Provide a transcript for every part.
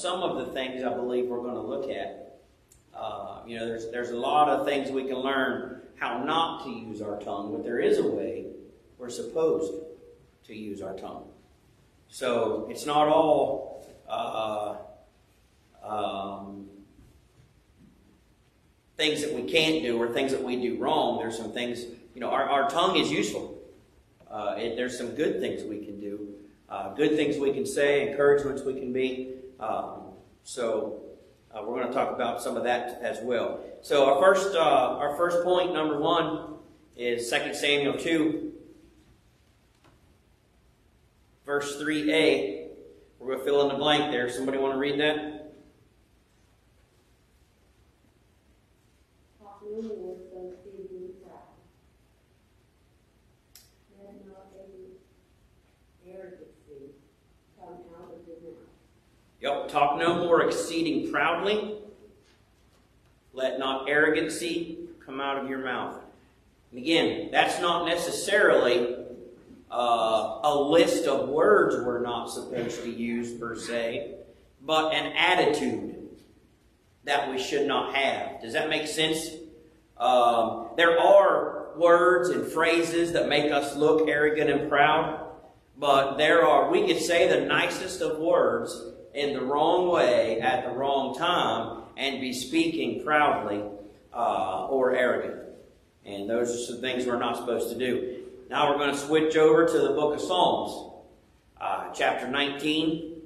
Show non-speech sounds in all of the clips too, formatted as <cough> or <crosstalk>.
some of the things I believe we're going to look at. Uh, you know, there's, there's a lot of things we can learn how not to use our tongue, but there is a way we're supposed to use our tongue. So it's not all uh, um, things that we can't do or things that we do wrong. There's some things, you know, our, our tongue is useful. Uh, it, there's some good things we can do, uh, good things we can say, encouragements we can be. Um, so uh, we're going to talk about some of that as well. So our first, uh, our first point, number one, is 2 Samuel 2, verse 3a. We're going to fill in the blank there. Somebody want to read that? Talk no more exceeding proudly. Let not arrogancy come out of your mouth. And again, that's not necessarily uh, a list of words we're not supposed to use per se, but an attitude that we should not have. Does that make sense? Um, there are words and phrases that make us look arrogant and proud, but there are, we could say the nicest of words in the wrong way at the wrong time and be speaking proudly uh, or arrogant. And those are some things we're not supposed to do. Now we're going to switch over to the book of Psalms, uh, chapter 19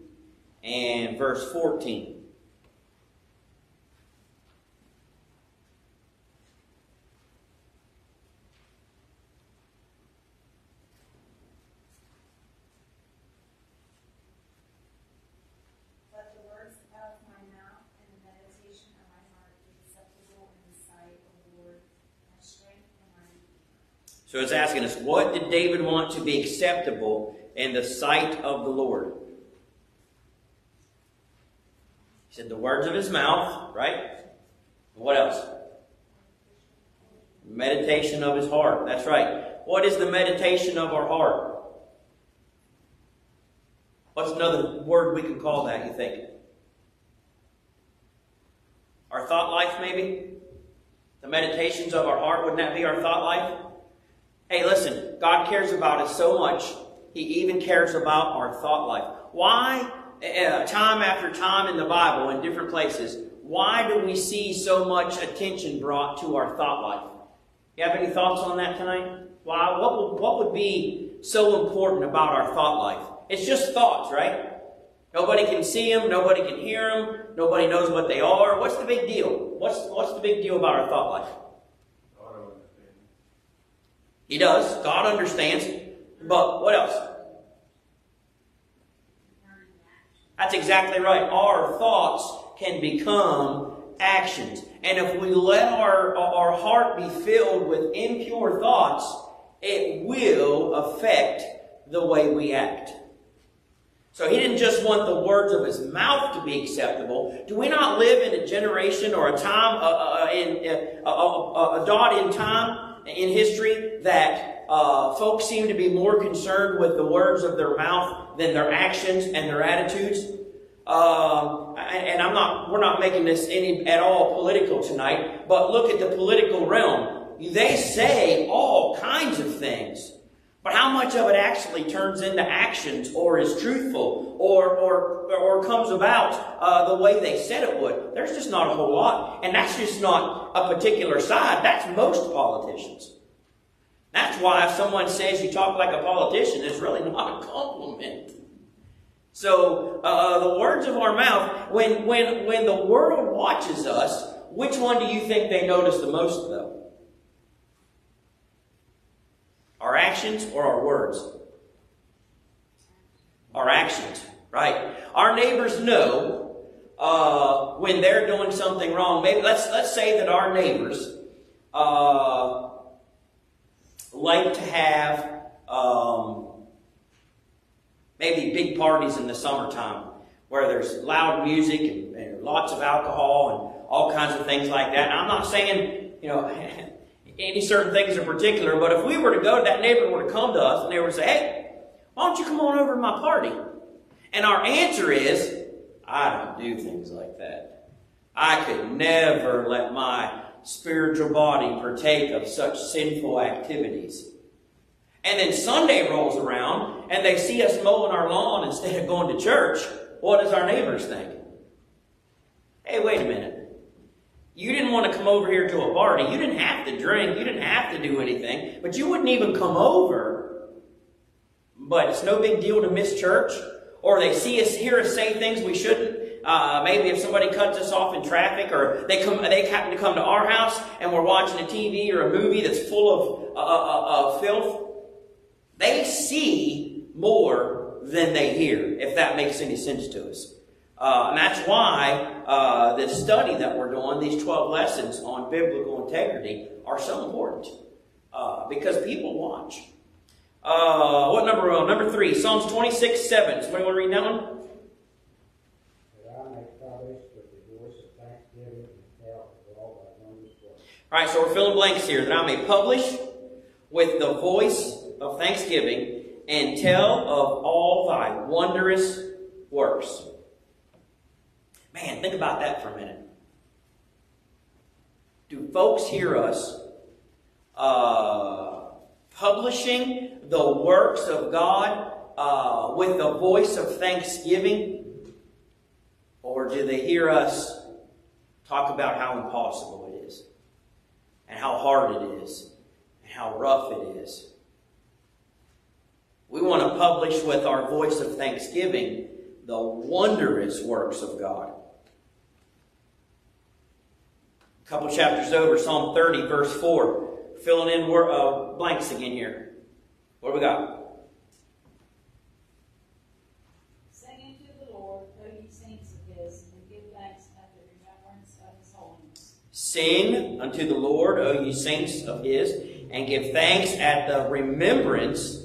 and verse 14. So it's asking us, what did David want to be acceptable in the sight of the Lord? He said the words of his mouth, right? What else? Meditation of his heart. That's right. What is the meditation of our heart? What's another word we can call that, you think? Our thought life, maybe? The meditations of our heart, wouldn't that be our thought life? Hey, listen, God cares about us so much, He even cares about our thought life. Why, uh, time after time in the Bible, in different places, why do we see so much attention brought to our thought life? You have any thoughts on that tonight? Why? What would, what would be so important about our thought life? It's just thoughts, right? Nobody can see them. Nobody can hear them. Nobody knows what they are. What's the big deal? What's, what's the big deal about our thought life? He does. God understands. But what else? That's exactly right. Our thoughts can become actions. And if we let our, our heart be filled with impure thoughts, it will affect the way we act. So he didn't just want the words of his mouth to be acceptable. Do we not live in a generation or a time, uh, in, uh, a dot in time in history that uh, folks seem to be more concerned with the words of their mouth than their actions and their attitudes. Uh, and I'm not, we're not making this any at all political tonight, but look at the political realm. They say all kinds of things. But how much of it actually turns into actions or is truthful or, or, or comes about uh, the way they said it would? There's just not a whole lot. And that's just not a particular side. That's most politicians. That's why if someone says you talk like a politician, it's really <laughs> not a compliment. So uh, the words of our mouth, when, when, when the world watches us, which one do you think they notice the most though? Our actions or our words? Our actions, right? Our neighbors know uh, when they're doing something wrong. Maybe let's let's say that our neighbors uh, like to have um, maybe big parties in the summertime where there's loud music and, and lots of alcohol and all kinds of things like that. And I'm not saying you know <laughs> any certain things in particular, but if we were to go, that neighbor were to come to us and they to say, hey, why don't you come on over to my party? And our answer is, I don't do things like that. I could never let my spiritual body partake of such sinful activities. And then Sunday rolls around and they see us mowing our lawn instead of going to church. What does our neighbors think? Hey, wait a minute. You didn't want to come over here to a party. You didn't have to drink. You didn't have to do anything. But you wouldn't even come over. But it's no big deal to miss church. Or they see us, hear us say things we shouldn't. Uh, maybe if somebody cuts us off in traffic, or they come, they happen to come to our house and we're watching a TV or a movie that's full of uh, uh, uh, filth. They see more than they hear, if that makes any sense to us. Uh, and that's why uh, the study that we're doing, these 12 lessons on biblical integrity, are so important. Uh, because people watch. Uh, what number? Uh, number three, Psalms 26, 7. Somebody want to read that one? All right, so we're filling blanks here. That I may publish with the voice of thanksgiving and tell of all thy wondrous works. Man, think about that for a minute. Do folks hear us uh, publishing the works of God uh, with the voice of thanksgiving? Or do they hear us talk about how impossible it is, and how hard it is, and how rough it is? We want to publish with our voice of thanksgiving the wondrous works of God. A couple chapters over, Psalm 30, verse 4. Filling in uh, blanks again here. What do we got? Sing unto the Lord, O ye saints of his, and give thanks at the remembrance of his holiness. Sing unto the Lord, O ye saints of his, and give thanks at the remembrance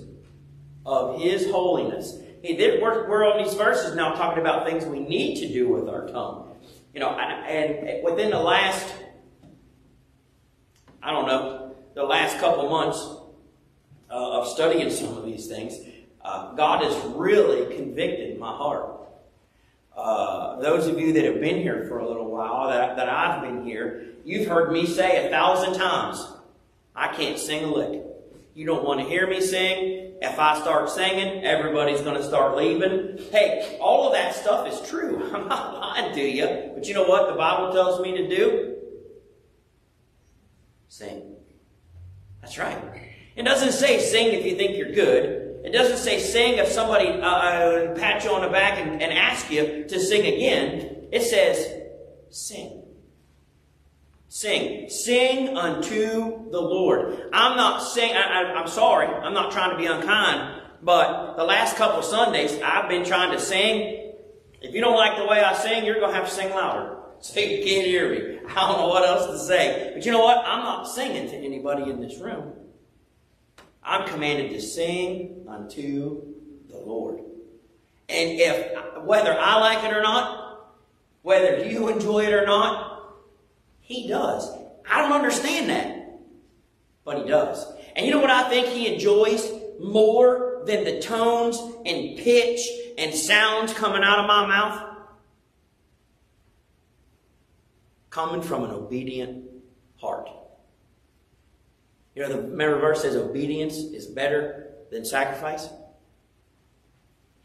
of his holiness. Hey, we're, we're on these verses now talking about things we need to do with our tongue. You know, and within the last I don't know, the last couple months uh, of studying some of these things, uh, God has really convicted my heart. Uh, those of you that have been here for a little while, that, that I've been here, you've heard me say a thousand times, I can't sing a lick. You don't want to hear me sing. If I start singing, everybody's going to start leaving. Hey, all of that stuff is true. <laughs> I'm not lying to you. But you know what the Bible tells me to do? Sing. That's right. It doesn't say sing if you think you're good. It doesn't say sing if somebody uh, uh, pat you on the back and, and ask you to sing again. It says sing. Sing. Sing unto the Lord. I'm not saying, I, am sorry, I'm not trying to be unkind, but the last couple Sundays I've been trying to sing. If you don't like the way I sing, you're going to have to sing louder. You can't hear me. I don't know what else to say. But you know what? I'm not singing to anybody in this room. I'm commanded to sing unto the Lord. And if, whether I like it or not, whether you enjoy it or not, He does. I don't understand that. But He does. And you know what I think He enjoys more than the tones and pitch and sounds coming out of my mouth? Coming from an obedient heart. You know, the remember verse says obedience is better than sacrifice.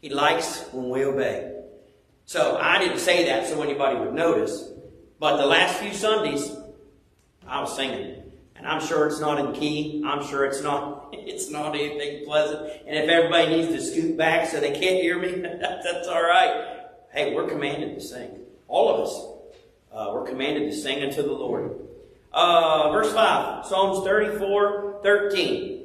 He likes when we obey. So I didn't say that so anybody would notice, but the last few Sundays I was singing. And I'm sure it's not in key. I'm sure it's not <laughs> it's not anything pleasant. And if everybody needs to scoot back so they can't hear me, <laughs> that's all right. Hey, we're commanded to sing. All of us. Uh, we're commanded to sing unto the Lord. Uh, verse 5, Psalms 34 13.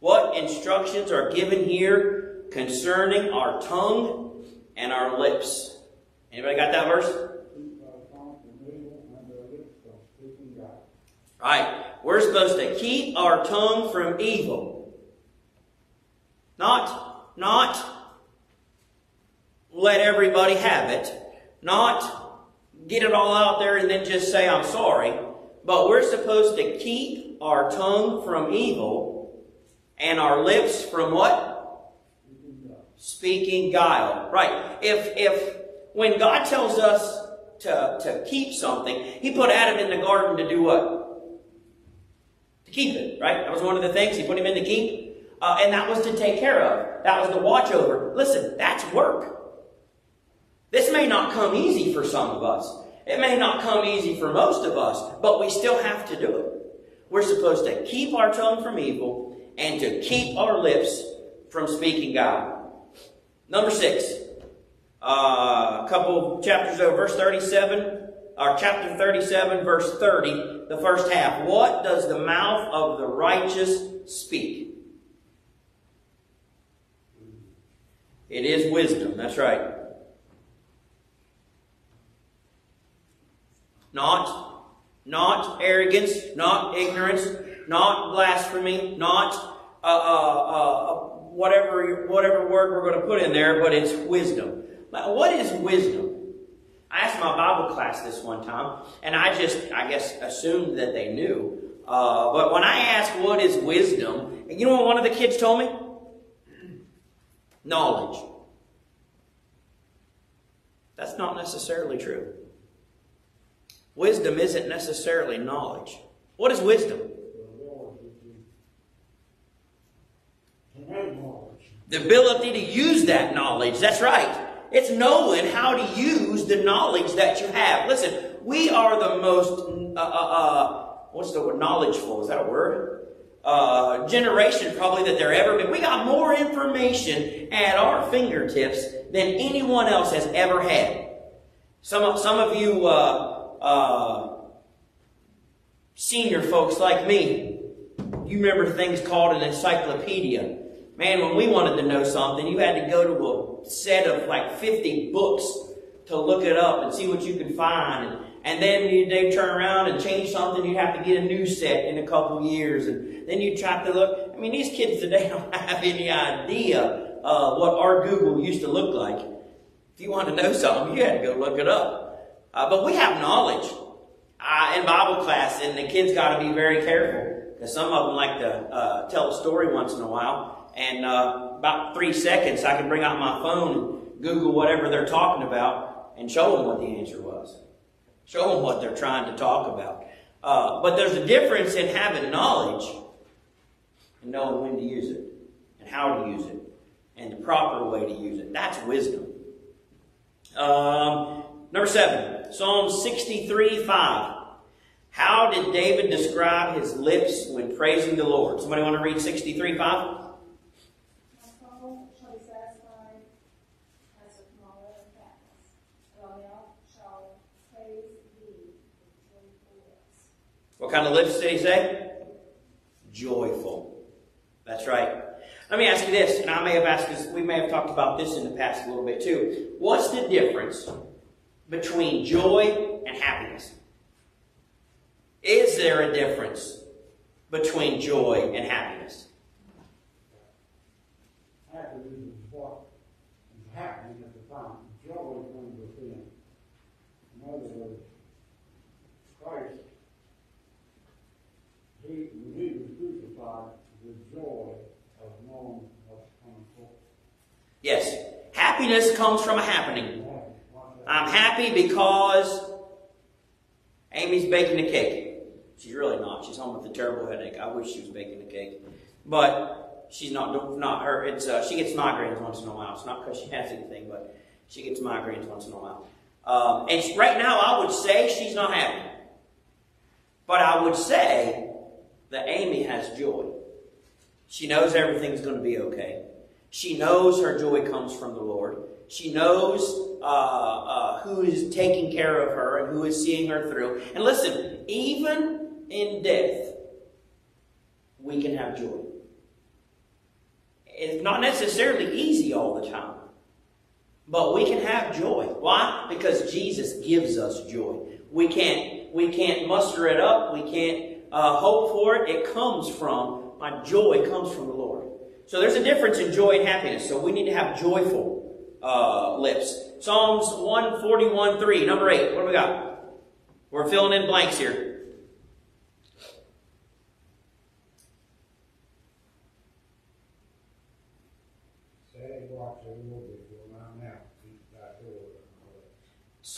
What instructions are given here concerning our tongue and our lips? Anybody got that verse? Right. We're supposed to keep our tongue from evil. Not, not let everybody have it. Not get it all out there and then just say, I'm sorry. But we're supposed to keep our tongue from evil and our lips from what? Speaking guile. Right. If, if When God tells us to, to keep something, He put Adam in the garden to do what? To keep it, right? That was one of the things He put him in to keep. Uh, and that was to take care of. That was to watch over. Listen, that's work. This may not come easy for some of us. It may not come easy for most of us, but we still have to do it. We're supposed to keep our tongue from evil and to keep our lips from speaking God. Number six, uh, a couple chapters over, verse 37, or chapter 37, verse 30, the first half. What does the mouth of the righteous speak? It is wisdom, that's right. Not, not arrogance, not ignorance, not blasphemy, not uh, uh, uh, whatever whatever word we're going to put in there, but it's wisdom. What is wisdom? I asked my Bible class this one time, and I just, I guess, assumed that they knew. Uh, but when I asked what is wisdom, you know what one of the kids told me? Knowledge. That's not necessarily true. Wisdom isn't necessarily knowledge. What is wisdom? The ability to use that knowledge. That's right. It's knowing how to use the knowledge that you have. Listen, we are the most, uh, uh, uh, what's the word? Knowledgeful. Is that a word? Uh, generation probably that there ever been. We got more information at our fingertips than anyone else has ever had. Some, some of you, uh, senior folks like me, you remember things called an encyclopedia. Man, when we wanted to know something, you had to go to a set of like 50 books to look it up and see what you could find. And, and then they'd turn around and change something. You'd have to get a new set in a couple years. And then you'd try to look. I mean, these kids today <laughs> don't have any idea uh, what our Google used to look like. If you wanted to know something, you had to go look it up. Uh, but we have knowledge uh, in Bible class, and the kids got to be very careful because some of them like to uh, tell a story once in a while. And uh, about three seconds, I can bring out my phone and Google whatever they're talking about and show them what the answer was. Show them what they're trying to talk about. Uh, but there's a difference in having knowledge and knowing when to use it and how to use it and the proper way to use it. That's wisdom. Um, Number seven, Psalm 63 5. How did David describe his lips when praising the Lord? Somebody want to read 63 5? What kind of lips did he say? Joyful. That's right. Let me ask you this, and I may have asked this, we may have talked about this in the past a little bit too. What's the difference between joy and happiness? Is there a difference between joy and happiness? Happiness is what is happening at the time. Joy comes within. In other words, Christ, he, when he was crucified, the joy of knowing what's coming forth. Yes. Happiness comes from a happening. I'm happy because Amy's baking a cake. She's really not. She's home with a terrible headache. I wish she was baking a cake, but she's not. Not her. It's uh, she gets migraines once in a while. It's not because she has anything, but she gets migraines once in a while. Um, and right now, I would say she's not happy, but I would say that Amy has joy. She knows everything's going to be okay. She knows her joy comes from the Lord. She knows uh, uh, who is taking care of her and who is seeing her through. And listen, even in death, we can have joy. It's not necessarily easy all the time, but we can have joy. Why? Because Jesus gives us joy. We can't we can't muster it up. We can't uh, hope for it. It comes from my joy comes from the Lord. So there's a difference in joy and happiness. So we need to have joyful uh, lips. Psalms 141 3, number 8. What do we got? We're filling in blanks here.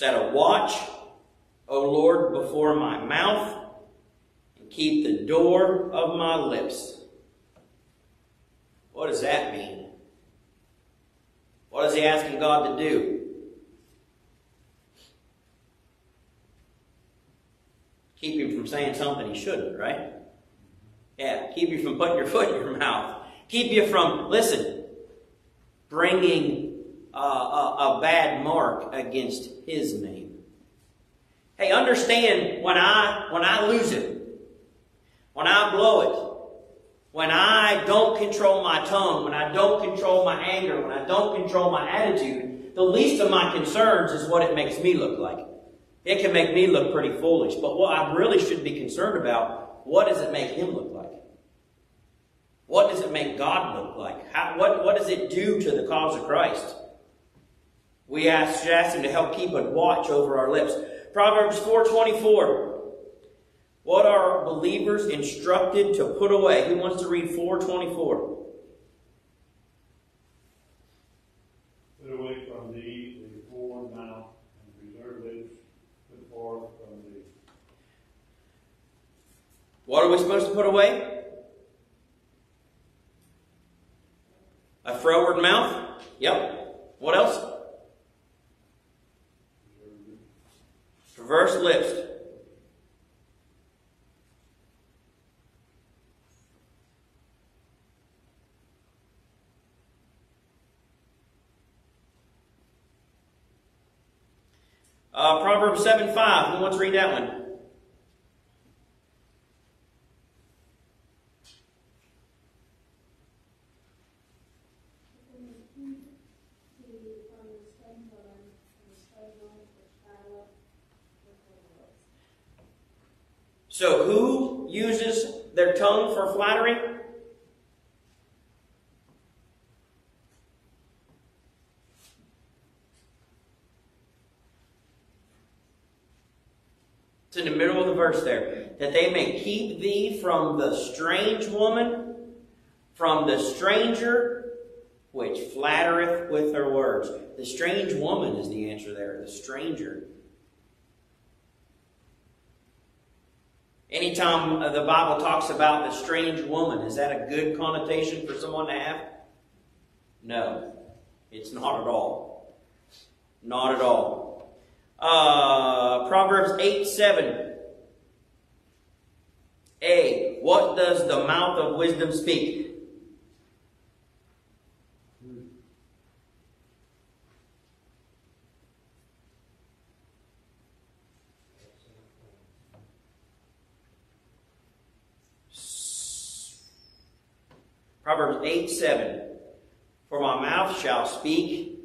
Set a watch, O Lord, before my mouth, and keep the door of my lips. What does that mean? What is he asking God to do? Keep him from saying something he shouldn't, right? Yeah, keep you from putting your <laughs> foot in your mouth. Keep you from, listen, bringing uh, a, a bad mark against his name. Hey, understand when I when I lose it, when I blow it, when I don't control my tongue, when I don't control my anger, when I don't control my attitude, the least of my concerns is what it makes me look like. It can make me look pretty foolish, but what I really should be concerned about, what does it make him look like? What does it make God look like? How, what, what does it do to the cause of Christ? We ask, ask him to help keep a watch over our lips. Proverbs 4.24. What are believers instructed to put away? Who wants to read 424? Put away from thee the froward mouth, and preserve lips put forth from thee. What are we supposed to put away? A froward mouth? Yep. What else? Perverse lips. Uh, Proverbs 7 5. Who wants to read that one? So, who uses their tongue for flattery? It's in the middle of the verse there. That they may keep thee from the strange woman, from the stranger which flattereth with her words. The strange woman is the answer there. The stranger. Anytime the Bible talks about the strange woman, is that a good connotation for someone to have? No, it's not at all. Not at all. Uh, Proverbs 8 7. A. What does the mouth of wisdom speak? Proverbs 8 7. For my mouth shall speak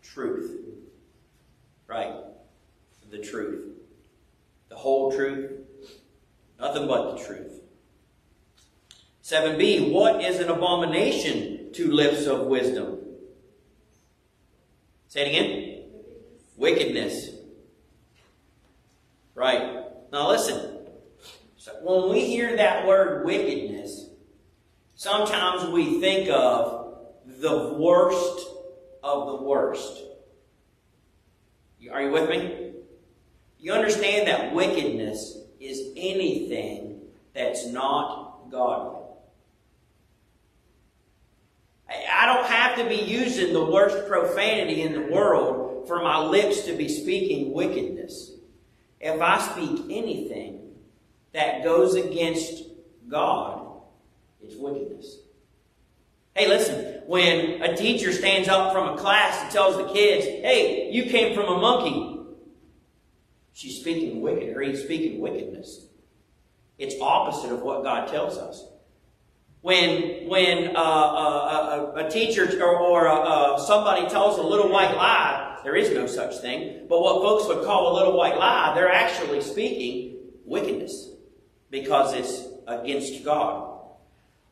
truth. Right. The truth. The whole truth. Nothing but the truth. 7b. What is an abomination to lips of wisdom? Say it again. Wickedness. Right. Now listen. So when we hear that word wickedness, sometimes we think of the worst of the worst. Are you with me? You understand that wickedness is anything that's not godly. I don't have to be using the worst profanity in the world for my lips to be speaking wickedness. If I speak anything that goes against God, it's wickedness. Hey, listen, when a teacher stands up from a class and tells the kids, hey, you came from a monkey, she's speaking wicked, or he's speaking wickedness. It's opposite of what God tells us. When, when uh, uh, a, a, teacher or, or uh, somebody tells a little white lie, there is no such thing. But what folks would call a little white lie, they're actually speaking wickedness because it's against God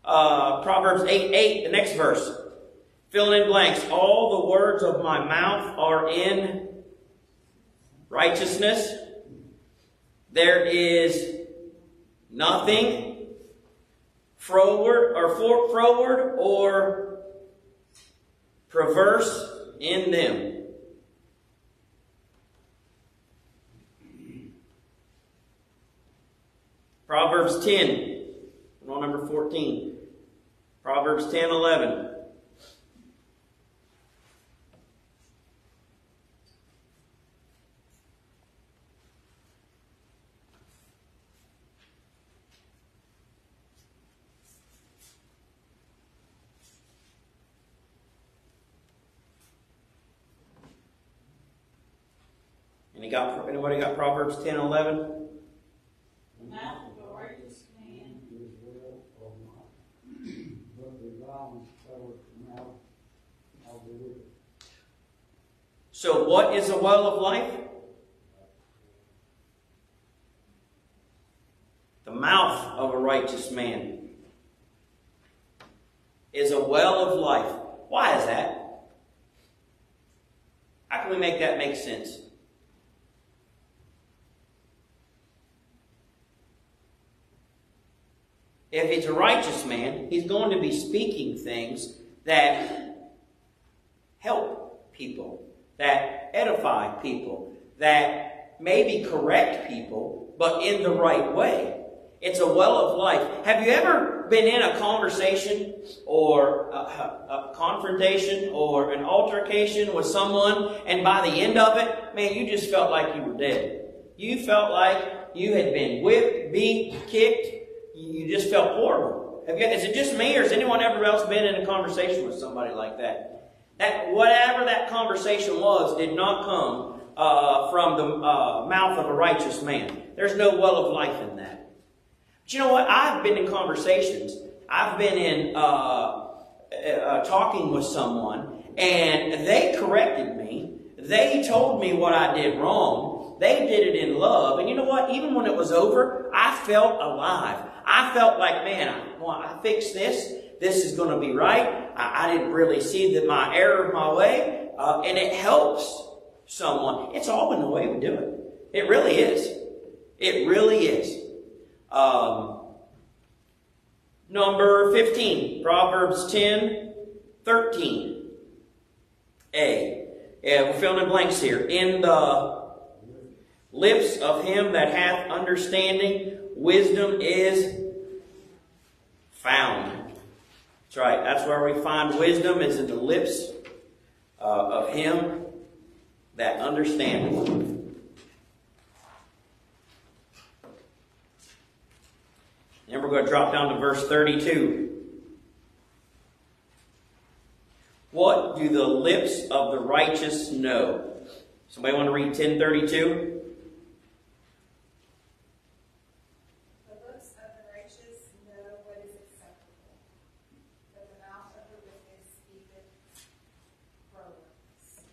uh, Proverbs 8, 8, the next verse. Fill in blanks. All the words of my mouth are in righteousness. There is nothing froward or forward or perverse in them. Proverbs 10, roll number 14. Proverbs 10, 11. Got anybody got Proverbs 10, 11? The mouth of a righteous man Is well of mine. But the violence covers the mouth of the wicked. So, what is a well of life? The mouth of a righteous man is a well of life. Why is that? How can we make that make sense? If he's a righteous man, he's going to be speaking things that help people, that edify people, that maybe correct people, but in the right way. It's a well of life. Have you ever been in a conversation or a, a, confrontation or an altercation with someone, and by the end of it, man, you just felt like you were dead? You felt like you had been whipped, beat, kicked, you just felt horrible. Have you, is it just me, or has anyone ever else been in a conversation with somebody like that? That whatever that conversation was did not come uh, from the uh, mouth of a righteous man. There's no well of life in that. But you know what? I've been in conversations. I've been in uh, uh talking with someone, and they corrected me. They told me what I did wrong. They did it in love. And you know what? Even when it was over, I felt alive. I felt like, man, I, well, I fixed this. This is going to be right. I, I didn't really see that my error of my way. Uh, and it helps someone. It's all in the way we do it. It really is. It really is. Um, number 15, Proverbs 10, 13. A. Yeah, we're filling in blanks here. In the lips of him that hath understanding, wisdom is found. That's right. That's where we find wisdom is in the lips uh, of him that understandeth. Then we're going to drop down to verse 32. What do the lips of the righteous know? Somebody want to read 1032?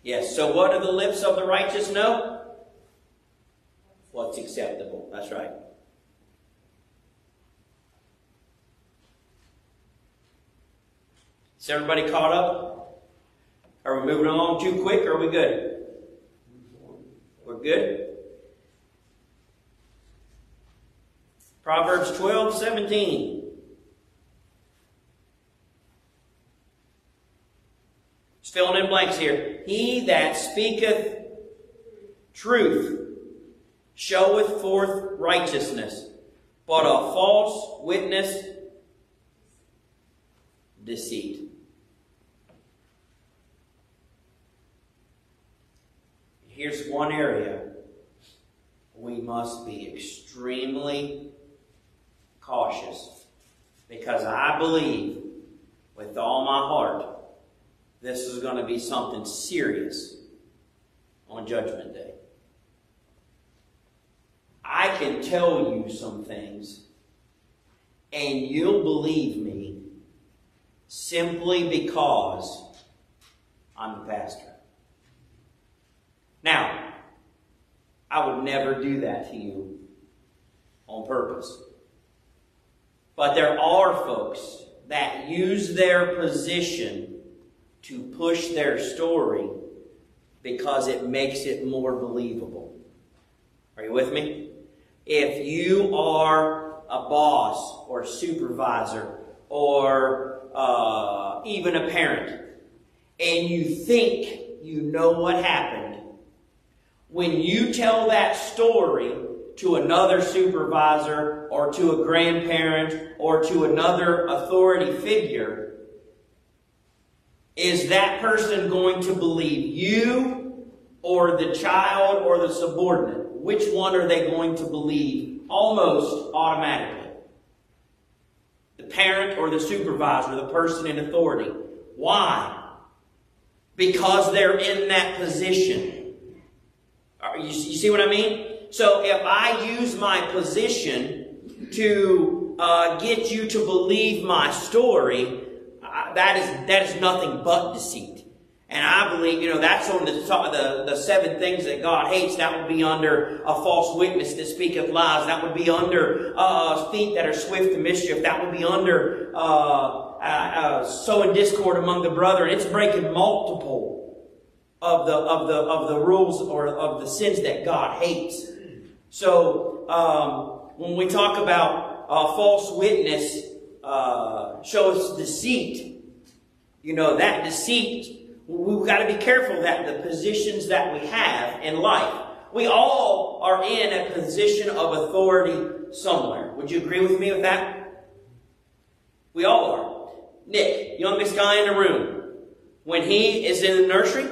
Yes, so what do the lips of the righteous know? What's acceptable. That's right. Is everybody caught up? Are we moving along too quick or are we good? We're good? Proverbs 12, 17. Just filling in blanks here. He that speaketh truth showeth forth righteousness, but a false witness deceit. Here's one area we must be extremely cautious because I believe with all my heart this is going to be something serious on Judgment Day. I can tell you some things, and you'll believe me simply because I'm the pastor. Now, I would never do that to you on purpose. But there are folks that use their position to push their story because it makes it more believable. Are you with me? If you are a boss or supervisor or uh, even a parent and you think you know what happened, when you tell that story to another supervisor or to a grandparent or to another authority figure, is that person going to believe you or the child or the subordinate? Which one are they going to believe almost automatically? The parent or the supervisor, the person in authority. Why? Because they're in that position. You, see what I mean? So if I use my position to uh, get you to believe my story, that is that is nothing but deceit. And I believe, you know, that's on the, the, the seven things that God hates. That would be under a false witness that speaketh lies. That would be under uh, feet that are swift to mischief. That would be under uh, uh, uh sowing discord among the brethren. It's breaking multiple of the of the of the rules or of the sins that God hates. So um, when we talk about uh, false witness uh, shows deceit, you know that deceit. We've got to be careful that the positions that we have in life, we all are in a position of authority somewhere. Would you agree with me with that? We all are. Nick, youngest guy in the room, when he is in the nursery,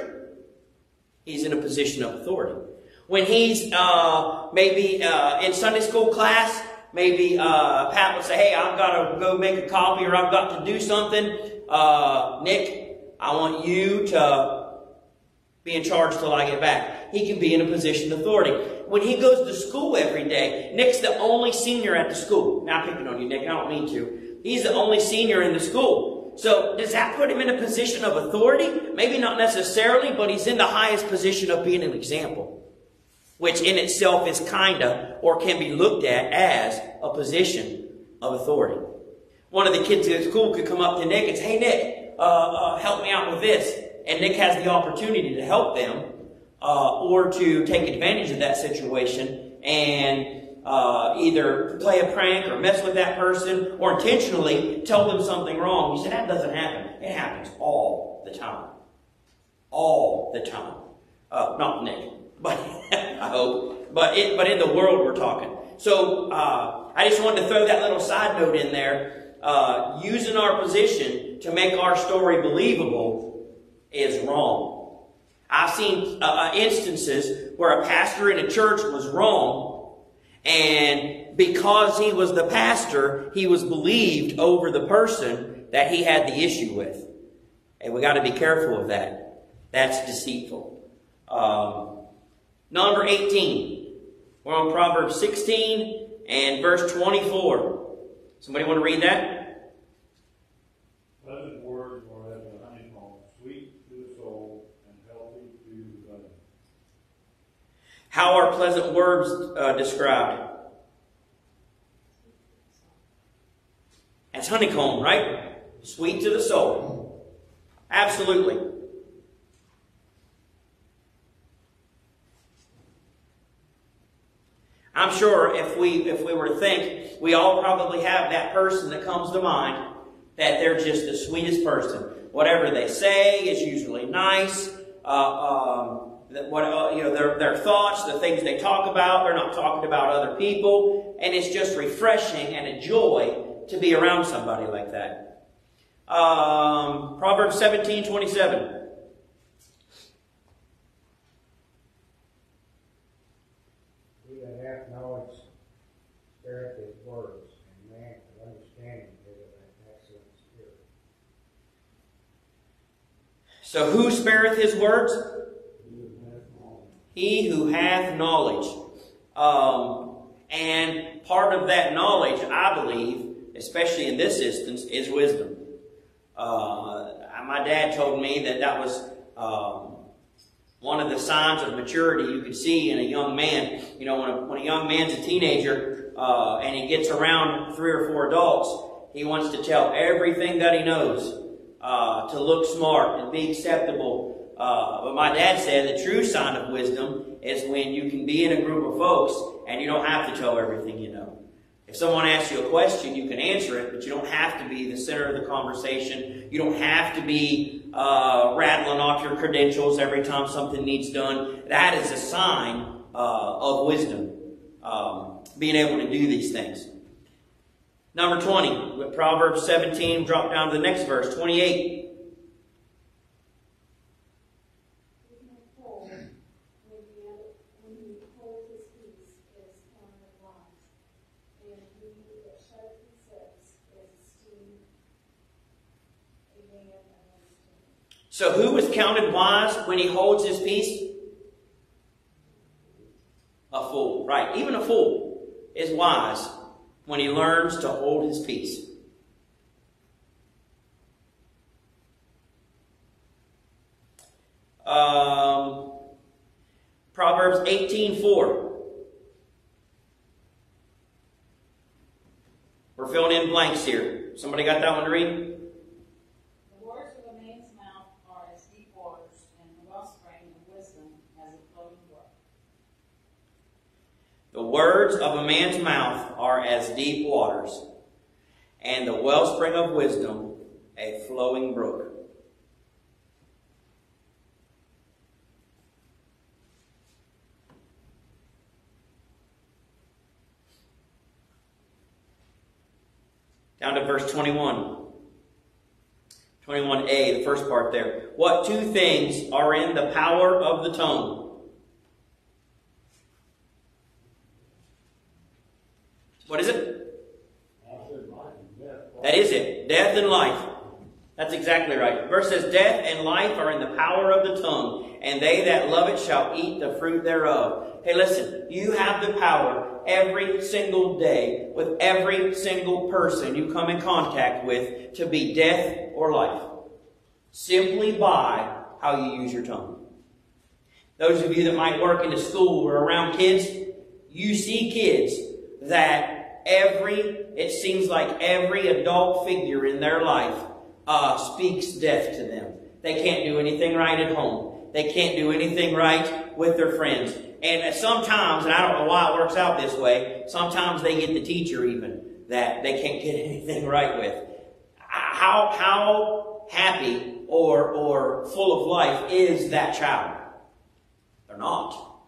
he's in a position of authority. When he's uh, maybe uh, in Sunday school class, maybe uh, Pat would say, "Hey, I've got to go make a coffee, or I've got to do something." Uh, Nick, I want you to be in charge till I get back. He can be in a position of authority. When he goes to school every day, Nick's the only senior at the school. Now I'm picking on you, Nick. I don't mean to. He's the only senior in the school. So does that put him in a position of authority? Maybe not necessarily, but he's in the highest position of being an example which in itself is kinda or can be looked at as a position of authority. One of the kids at school could come up to Nick and say, "Hey Nick, uh, uh, help me out with this," and Nick has the opportunity to help them uh, or to take advantage of that situation and uh, either play a prank or mess with that person or intentionally tell them something wrong. You say that doesn't happen. It happens all the time. All the time. Uh, not Nick but <laughs> I hope. But it, but in the world we're talking. So uh, I just wanted to throw that little side note in there. Uh, using our position to make our story believable is wrong. I've seen uh, uh, instances where a pastor in a church was wrong, and because he was the pastor, he was believed over the person that he had the issue with. And we got to be careful of that. That's deceitful. Um, Number 18. We're on Proverbs 16 and verse 24. Somebody want to read that? Pleasant words are as a honeycomb, sweet to the soul and healthy to the body. How are pleasant words uh, described? As honeycomb, right? Sweet to the soul. Absolutely. I'm sure if we if we were to think, we all probably have that person that comes to mind that they're just the sweetest person. Whatever they say is usually nice. Uh, um, what uh, you know their their thoughts, the things they talk about, they're not talking about other people, and it's just refreshing and a joy to be around somebody like that. Um, Proverbs seventeen twenty seven. So who spareth his words? He who hath knowledge. Um, and part of that knowledge, I believe, especially in this instance, is wisdom. Uh, my dad told me that that was um, one of the signs of maturity you could see in a young man. You know, when a, when a young man's a teenager uh, and he gets around three or four adults, he wants to tell everything that he knows uh, to look smart and be acceptable. Uh, but my dad said the true sign of wisdom is when you can be in a group of folks and you don't have to tell everything you know. If someone asks you a question, you can answer it, but you don't have to be the center of the conversation. You don't have to be uh, rattling off your credentials every time something needs done. That is a sign uh, of wisdom. Um, being able to do these things. Number 20, with Proverbs 17, drop down to the next verse, 28. So who is counted wise when he holds his peace? A fool. Right. Even a fool is wise when he learns to hold his peace. Um, Proverbs 18.4. We're filling in blanks here. Somebody got that one to read? The words of a man's mouth are as deep waters, and the wellspring of wisdom a flowing brook. Down to verse 21. 21a, the first part there. What two things are in the power of the tongue? What is it? That is it. Death and life. That's exactly right. verse says, Death and life are in the power of the tongue, and they that love it shall eat the fruit thereof. Hey, listen, you have the power every single day with every single person you come in contact with to be death or life. Simply by how you use your tongue. Those of you that might work in a school or around kids, you see kids that every, it seems like every adult figure in their life uh, speaks death to them. They can't do anything right at home. They can't do anything right with their friends. And sometimes, and I don't know why it works out this way, sometimes they get the teacher even that they can't get <laughs> anything right with. How, how happy or, or full of life is that child? They're not.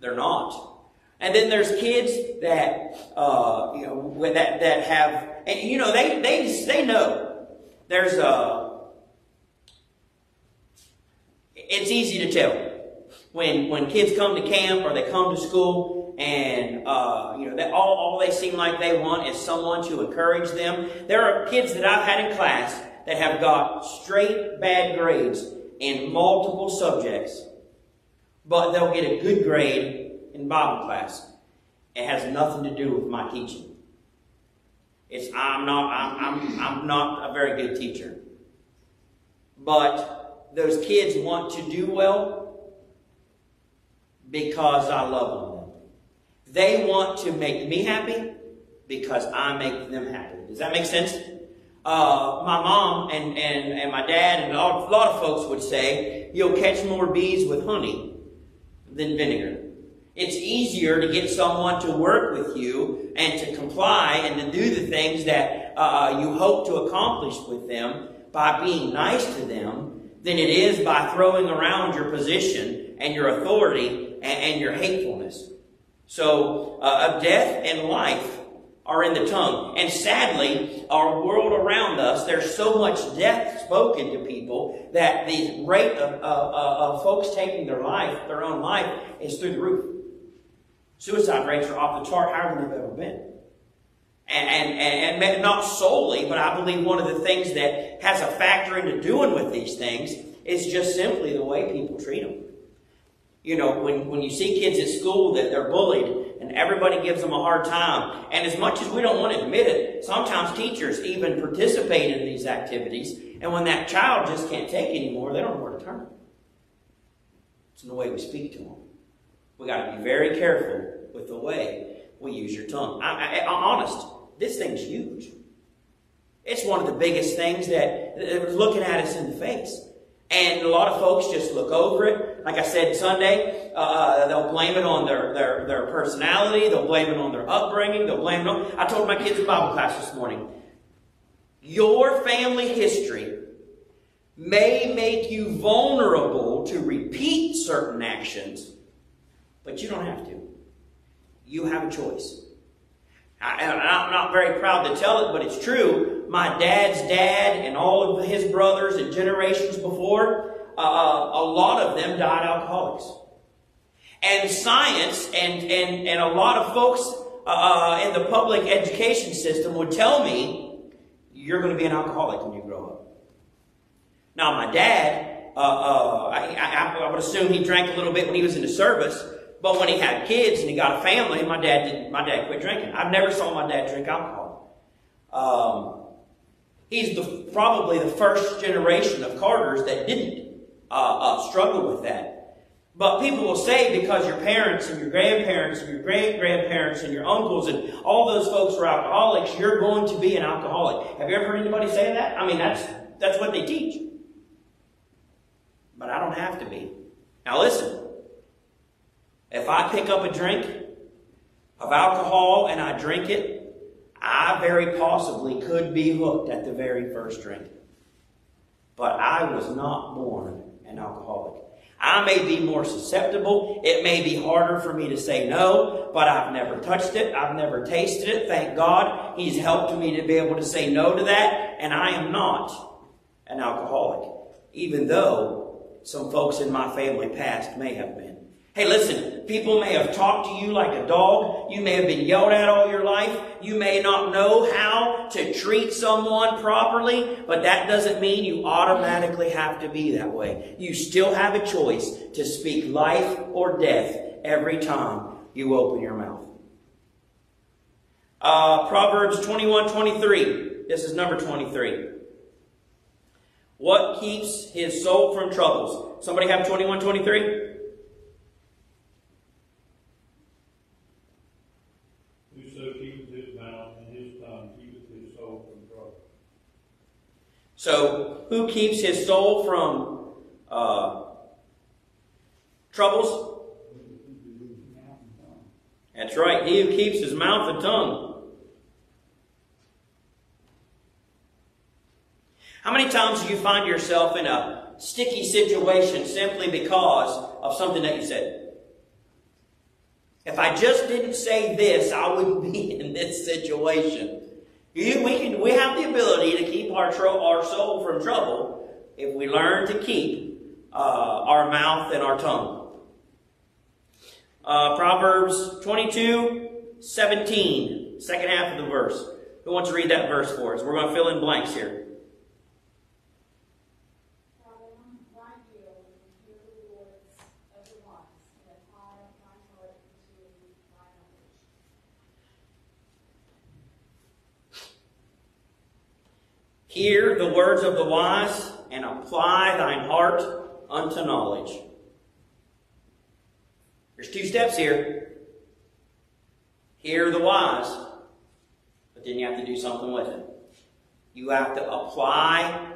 They're not. And then there's kids that, uh, you know, that, that have, and you know, they, they, they know. There's a, it's easy to tell when, when kids come to camp or they come to school and, uh, you know, that all, all they seem like they want is someone to encourage them. There are kids that I've had in class that have got straight bad grades in multiple subjects, but they'll get a good grade in Bible class. It has nothing to do with my teaching. It's I'm not I'm, I'm, I'm not a very good teacher. But those kids want to do well because I love them. They want to make me happy because I make them happy. Does that make sense? Uh, my mom and, and, and my dad and a lot, a lot of folks would say, you'll catch more bees with honey than vinegar. It's easier to get someone to work with you and to comply and to do the things that uh, you hope to accomplish with them by being nice to them than it is by throwing around your position and your authority and, and your hatefulness. So, uh, death and life are in the tongue. And sadly, our world around us, there's so much death spoken to people that the rate of, of folks taking their life, their own life, is through the roof. Suicide rates are off the chart higher than they've ever been. And, and, and not solely, but I believe one of the things that has a factor into doing with these things is just simply the way people treat them. You know, when, when you see kids at school that they're bullied and everybody gives them a hard time, and as much as we don't want to admit it, sometimes teachers even participate in these activities, and when that child just can't take anymore, they don't know where to turn. It's in the way we speak to them. We got to be very careful with the way we use your tongue. I, am honest, this thing's huge. It's one of the biggest things that, looking at us in the face. And a lot of folks just look over it. Like I said Sunday, uh, they'll blame it on their, their, their personality. They'll blame it on their upbringing. They'll blame it on. I told my kids in Bible class this morning, your family history may make you vulnerable to repeat certain actions but you don't have to. You have a choice. I, am not very proud to tell it, but it's true. My dad's dad and all of his brothers and generations before, uh, uh, a lot of them died alcoholics. And science and, and, and a lot of folks uh, uh, in the public education system would tell me, you're going to be an alcoholic when you grow up. Now, my dad, uh, uh, I, I, I would assume he drank a little bit when he was in the service, but when he had kids and he got a family, my dad did, my dad quit drinking. I've never saw my dad drink alcohol. Um, he's the, probably the first generation of Carters that didn't uh, uh, struggle with that. But people will say because your parents and your grandparents and your great grandparents and your uncles and all those folks were alcoholics, you're going to be an alcoholic. Have you ever heard anybody say that? I mean, that's that's what they teach. But I don't have to be. Now listen. If I pick up a drink of alcohol and I drink it, I very possibly could be hooked at the very first drink. But I was not born an alcoholic. I may be more susceptible. It may be harder for me to say no, but I've never touched it. I've never tasted it. Thank God. He's helped me to be able to say no to that. And I am not an alcoholic, even though some folks in my family past may have been. Hey, listen, people may have talked to you like a dog. You may have been yelled at all your life. You may not know how to treat someone properly, but that doesn't mean you automatically have to be that way. You still have a choice to speak life or death every time you open your mouth. Uh, Proverbs 21 23. This is number 23. What keeps his soul from troubles? Somebody have 21 23? So, who keeps his soul from uh, troubles? That's right. He who keeps his mouth and tongue. How many times do you find yourself in a sticky situation simply because of something that you said? If I just didn't say this, I wouldn't <laughs> be in this situation. We, can, we have the ability to keep our, tro- our soul from trouble if we learn to keep uh, our mouth and our tongue. Uh, Proverbs 22, 17, second half of the verse. Who wants to read that verse for us? We're going to fill in blanks here. Hear the words of the wise and apply thine heart unto knowledge. There's two steps here. Hear the wise, but then you have to do something with it. You have to apply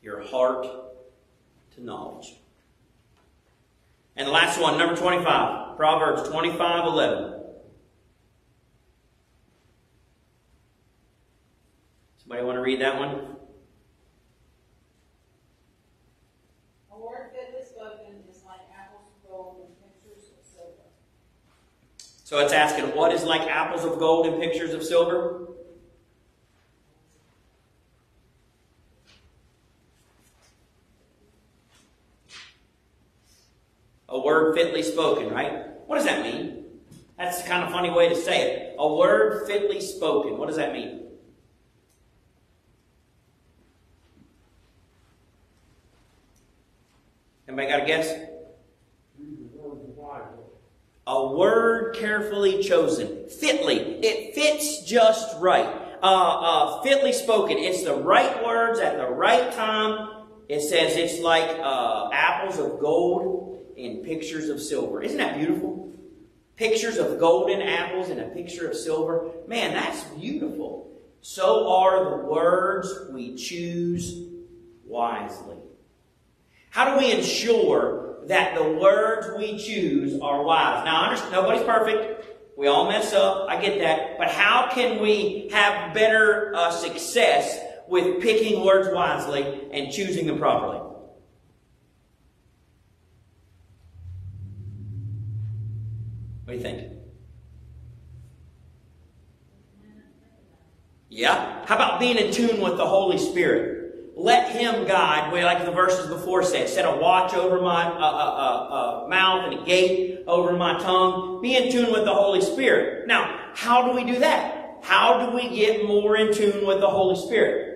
your heart to knowledge. And the last one, number 25, Proverbs 25 11. Somebody want to read that one? So it's asking, what is like apples of gold and pictures of silver? A word fitly spoken, right? What does that mean? That's the kind of funny way to say it. A word fitly spoken. What does that mean? Anybody got a guess? A word carefully chosen. Fitly. It fits just right. Uh, uh, fitly spoken. It's the right words at the right time. It says it's like uh, apples of gold and pictures of silver. Isn't that beautiful? Pictures of golden apples and a picture of silver. Man, that's beautiful. So are the words we choose wisely. How do we ensure that the words we choose are wise. Now, understand, nobody's perfect. We all mess up. I get that. But how can we have better uh, success with picking words wisely and choosing them properly? What do you think? Yeah? How about being in tune with the Holy Spirit? Let Him guide, like the verses before said, set a watch over my uh, uh, uh, uh, mouth and a gate over my tongue. Be in tune with the Holy Spirit. Now, how do we do that? How do we get more in tune with the Holy Spirit?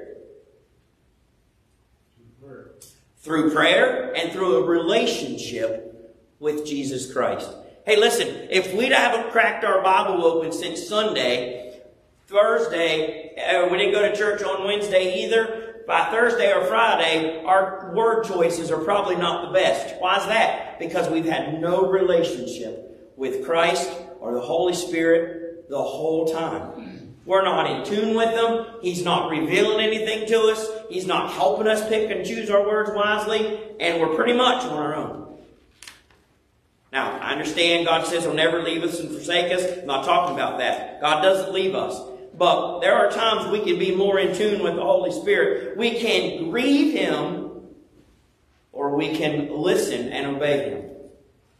Through prayer and through a relationship with Jesus Christ. Hey, listen, if we haven't cracked our Bible open since Sunday, Thursday, uh, we didn't go to church on Wednesday either. By Thursday or Friday, our word choices are probably not the best. Why is that? Because we've had no relationship with Christ or the Holy Spirit the whole time. We're not in tune with Him. He's not revealing anything to us. He's not helping us pick and choose our words wisely. And we're pretty much on our own. Now, I understand God says He'll never leave us and forsake us. I'm not talking about that. God doesn't leave us. But there are times we can be more in tune with the Holy Spirit. We can grieve Him or we can listen and obey Him.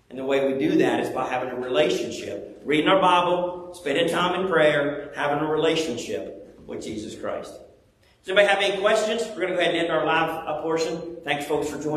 And the way we do that is by having a relationship. Reading our Bible, spending time in prayer, having a relationship with Jesus Christ. Does anybody have any questions? We're going to go ahead and end our live uh, portion. Thanks, folks, for joining.